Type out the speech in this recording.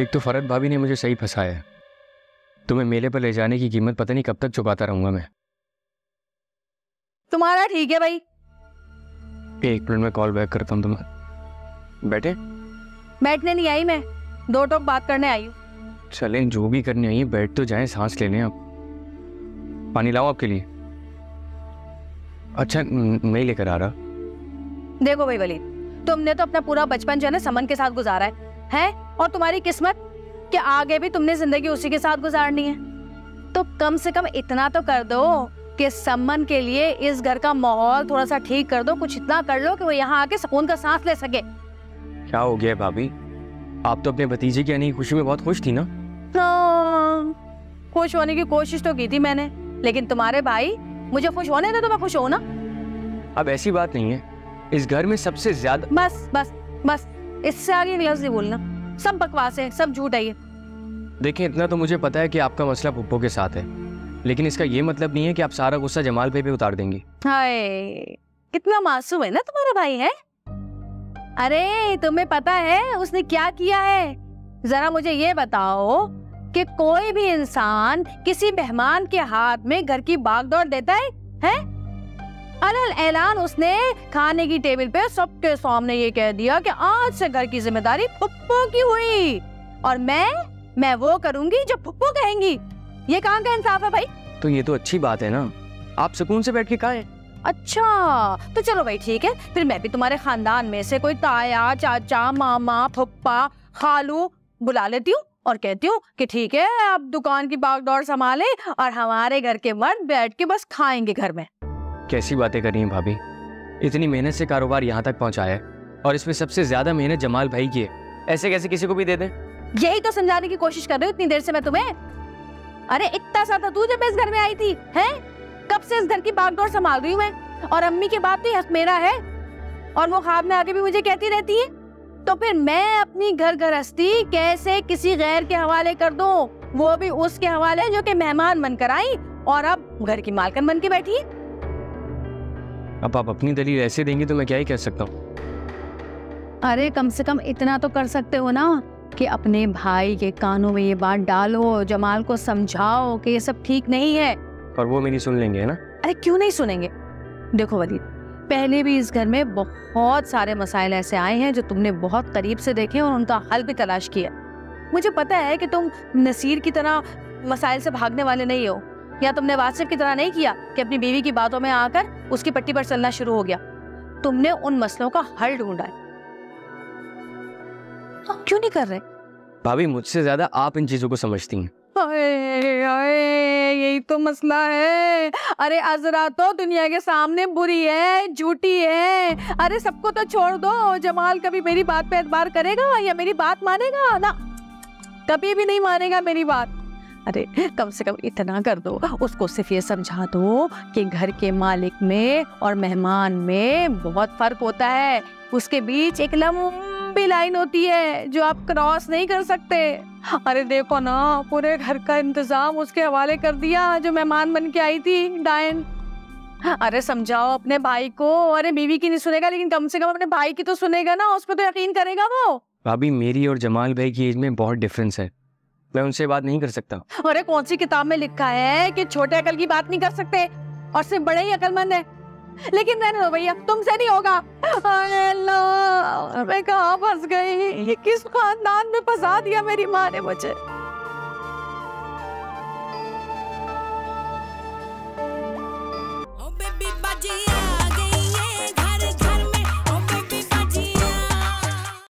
एक तो फरद भाभी ने मुझे सही फंसाया है। तुम्हें मेले पर ले जाने की कीमत पता नहीं कब तक चुकाता रहूँगा मैं। तुम्हारा ठीक है भाई। एक मिनट में कॉल बैक करता हूँ तुम्हें। बैठे? बैठने नहीं आई मैं। दो टोक बात करने आई हूँ। चलें जो भी करने आई है बैठ तो जाए सांस ले लें आप। पानी लाओ आपके लिए। अच्छा नहीं लेकर आ रहा। देखो भाई वली तुमने तो अपना पूरा बचपन जो है ना समन के साथ गुजारा है। हैं? और तुम्हारी किस्मत कि आगे भी तुमने ज़िंदगी उसी के साथ गुजारनी है? तो कम से कम इतना तो कर दो कि समन के लिए इस घर का माहौल थोड़ा सा ठीक कर दो कुछ इतना कर लो कि वो यहाँ आके सुकून का सांस ले सके। क्या हो गया भाभी? आप तो अपने भतीजे की आने खुशी में बहुत खुश थी ना? हाँ, खुश होने की कोशिश तो की थी मैंने लेकिन तुम्हारे भाई मुझे खुश होने दे तो मैं खुश हूँ ना? अब ऐसी बात नहीं है। इस घर में सबसे ज़्यादा बस बस बस। इससे आगे एक लफ्ज नहीं बोलना। सब बकवास है सब झूठ है ये। देखें इतना तो मुझे पता है कि आपका मसला पुप्पो के साथ है। लेकिन इसका ये मतलब नहीं है कि आप सारा गुस्सा जमाल पे भी उतार देंगी। हाय कितना मासूम है ना तुम्हारा भाई है? अरे तुम्हें पता है उसने क्या किया है? जरा मुझे ये बताओ कि कोई भी इंसान किसी मेहमान के हाथ में घर की बागडोर देता है हैं? अलल ऐलान उसने खाने की टेबल पे सबके सामने ये कह दिया कि आज से घर की ज़िम्मेदारी पुप्पो की हुई। और मैं मैं वो करूँगी जो पुप्पो कहेंगी। ये कहाँ का इंसाफ है भाई? तो ये तो अच्छी बात है ना। आप सुकून से बैठ के खाए। अच्छा तो चलो भाई ठीक है। फिर मैं भी तुम्हारे खानदान में से कोई ताया चाचा मामा फुप्पा खालू बुला लेती हूँ और कहती हूँ कि ठीक है आप दुकान की बागडोर संभाले और हमारे घर के मर्द बैठ के बस खाएँगे घर में। कैसी बातें कर रही हैं भाभी? इतनी मेहनत से कारोबार यहाँ तक पहुँचाया है और इसमें सबसे ज़्यादा मेहनत जमाल भाई की है। ऐसे कैसे किसी को भी दे दें? यही तो समझाने की कोशिश कर रही हूँ, इतनी देर से मैं तुम्हें। अरे, इतना सा था तू जब इस घर में आई थी, हैं? कब से इस घर की बागडोर संभाल रही हूँ मैं? और अम्मी के बाद तो ये हक मेरा है, और वो खाब में आगे भी मुझे कहती रहती है। तो फिर मैं अपनी घर गृहस्थी कैसे किसी गैर के हवाले कर दूँ? वो भी उसके हवाले, जो कि मेहमान बनकर आई, और अब घर की मालकन बन के बैठी है। अब आप अपनी दलील ऐसे देंगे तो मैं क्या ही कह सकता हूँ। अरे कम से कम इतना तो कर सकते हो ना कि अपने भाई के कानों में ये बात डालो जमाल को समझाओ कि ये सब ठीक नहीं है। और वो मेरी सुन लेंगे है ना? अरे क्यों नहीं सुनेंगे? देखो वलीद पहले भी इस घर में बहुत सारे मसाइल ऐसे आए हैं जो तुमने बहुत करीब से देखे और उनका हल भी तलाश किया। मुझे पता है कि तुम नसीर की तरह मसाइल से भागने वाले नहीं हो। या तुमने वासिफ की तरह नहीं किया कि अपनी बीवी की बातों में आकर उसकी पट्टी पर चलना शुरू हो गया। तुमने उन मसलों का हल ढूंढा है। अब क्यों नहीं कर रहे? भाभी मुझसे ज़्यादा आप इन चीज़ों को समझती हैं। यही तो मसला है। अरे अजरा तो दुनिया के सामने बुरी है झूठी है। अरे सबको तो छोड़ दो। जमाल कभी मेरी बात पे एतबार करेगा या मेरी बात मानेगा? ना कभी भी नहीं मानेगा मेरी बात। अरे, कम से कम इतना कर दो। उसको सिर्फ़ ये समझा दो कि घर के मालिक में और मेहमान में बहुत फ़र्क होता है। उसके बीच एक लंबी लाइन होती है जो आप क्रॉस नहीं कर सकते। अरे, देखो ना, पूरे घर का इंतज़ाम उसके हवाले कर दिया जो मेहमान बन के आई थी, डायन। अरे, समझाओ अपने भाई को। अरे, बीवी की नहीं सुनेगा, लेकिन कम से कम अपने भाई की तो सुनेगा ना, उस पर तो यकीन करेगा वो। भाभी, मेरी और जमाल भाई की एज में बहुत डिफरेंस है। मैं उनसे बात नहीं कर सकता। अरे कौन सी किताब में लिखा है कि छोटे अकल की बात नहीं कर सकते? और सिर्फ़ बड़े ही अकलमंद है। लेकिन रहने दो भैया, तुमसे नहीं होगा। मैं कहा फंस गई? किस खानदान में फंसा दिया मेरी माँ ने मुझे?